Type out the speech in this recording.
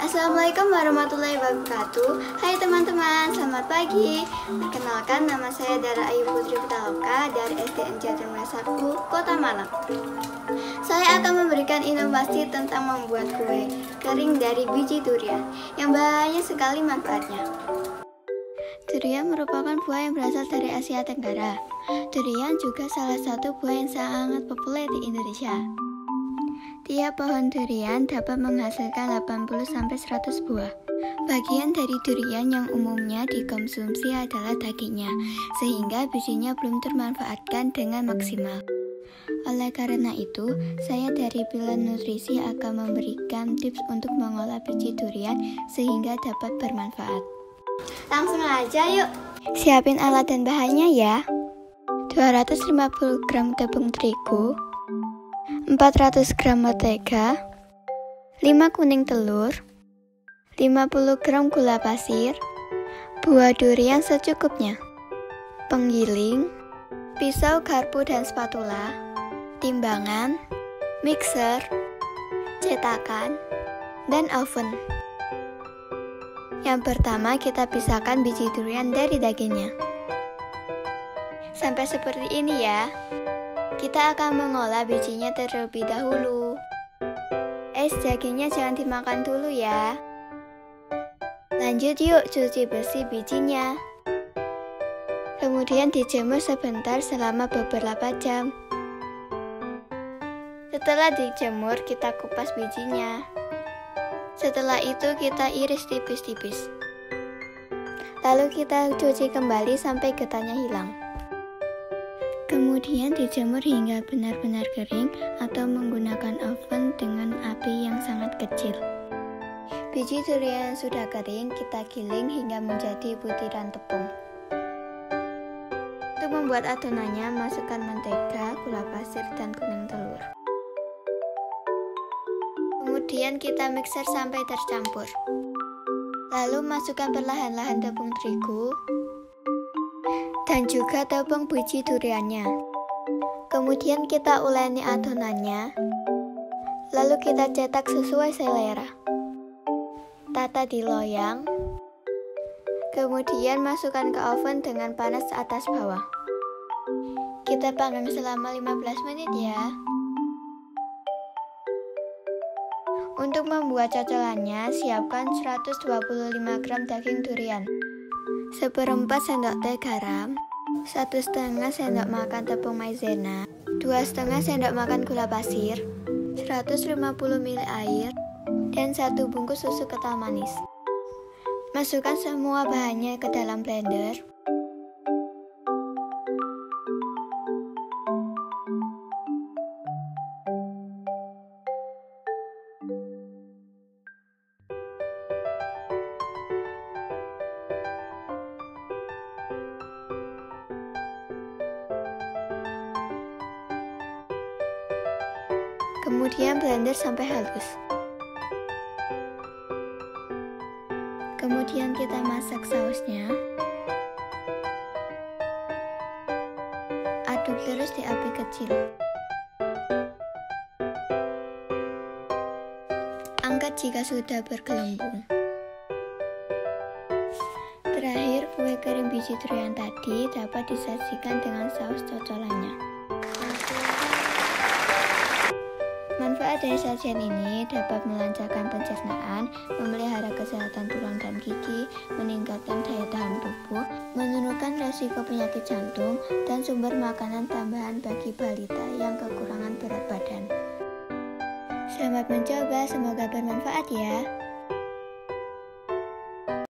Assalamualaikum warahmatullahi wabarakatuh. Hai teman-teman, selamat pagi. Perkenalkan nama saya Dara Ayu Putri Pitaloka dari SDN Jatun 1, Kota Malang. Saya akan memberikan inovasi tentang membuat kue kering dari biji durian Yang banyak sekali manfaatnya. Durian merupakan buah yang berasal dari Asia Tenggara. Durian juga salah satu buah yang sangat populer di Indonesia Tiap pohon durian dapat menghasilkan 80-100 buah. Bagian dari durian yang umumnya dikonsumsi adalah dagingnya, sehingga bijinya belum termanfaatkan dengan maksimal. Oleh karena itu, saya dari Pilar Nutrisi akan memberikan tips untuk mengolah biji durian sehingga dapat bermanfaat. Langsung aja yuk! Siapin alat dan bahannya ya. 250 gram tepung terigu, 400 gram mentega, 5 kuning telur, 50 gram gula pasir, buah durian secukupnya, penggiling, pisau garpu dan spatula, timbangan, mixer, cetakan, dan oven. Yang pertama kita pisahkan biji durian dari dagingnya. Sampai seperti ini ya. Kita akan mengolah bijinya terlebih dahulu. Es dagingnya jangan dimakan dulu ya. Lanjut yuk cuci bersih bijinya. Kemudian dijemur sebentar selama beberapa jam. Setelah dijemur, kita kupas bijinya. Setelah itu kita iris tipis-tipis. Lalu kita cuci kembali sampai getahnya hilang. Kemudian dijemur hingga benar-benar kering atau menggunakan oven dengan api yang sangat kecil. Biji durian sudah kering, kita giling hingga menjadi butiran tepung. Untuk membuat adonannya, masukkan mentega, gula pasir, dan kuning telur. Kemudian kita mixer sampai tercampur. Lalu masukkan perlahan-lahan tepung terigu, dan juga tepung biji duriannya. Kemudian kita uleni adonannya, lalu kita cetak sesuai selera. Tata di loyang, kemudian masukkan ke oven dengan panas atas bawah. Kita panggang selama 15 menit ya. Untuk membuat cocolannya, siapkan 125 gram daging durian seperempat sendok teh garam, satu setengah sendok makan tepung maizena, dua setengah sendok makan gula pasir, 150 ml air, dan satu bungkus susu kental manis. Masukkan semua bahannya ke dalam blender. Kemudian blender sampai halus. Kemudian kita masak sausnya. Aduk terus di api kecil. Angkat jika sudah bergelembung. Terakhir, kue kering biji durian tadi dapat disajikan dengan saus cocolannya. Manfaat dari sajian ini dapat melancarkan pencernaan, memelihara kesehatan tulang dan gigi, meningkatkan daya tahan tubuh, menurunkan resiko penyakit jantung, dan sumber makanan tambahan bagi balita yang kekurangan berat badan. Selamat mencoba, semoga bermanfaat ya.